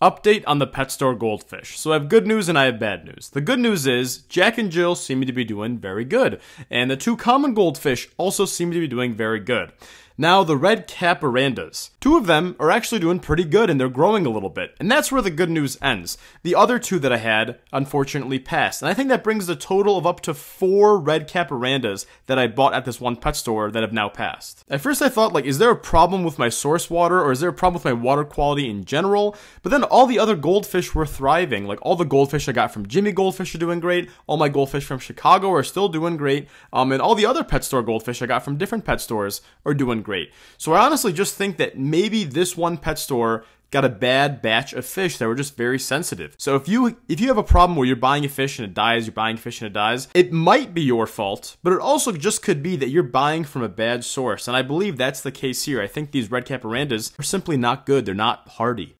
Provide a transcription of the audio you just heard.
Update on the pet store goldfish. So I have good news and I have bad news. The good news is Jack and Jill seem to be doing very good, and the two common goldfish also seem to be doing very good. Now, the red cap orandas. Two of them are actually doing pretty good and they're growing a little bit. And that's where the good news ends. The other two that I had, unfortunately, passed. And I think that brings the total of up to four red cap orandas that I bought at this one pet store that have now passed. At first I thought, like, is there a problem with my source water or is there a problem with my water quality in general? But then all the other goldfish were thriving. Like, all the goldfish I got from Jimmy Goldfish are doing great. All my goldfish from Chicago are still doing great. Um, and all the other pet store goldfish I got from different pet stores are doing great great. So I honestly just think that maybe this one pet store got a bad batch of fish that were just very sensitive. So if you if you have a problem where you're buying a fish and it dies, you're buying a fish and it dies, it might be your fault, but it also just could be that you're buying from a bad source. And I believe that's the case here. I think these red cap orandas are simply not good. They're not hardy.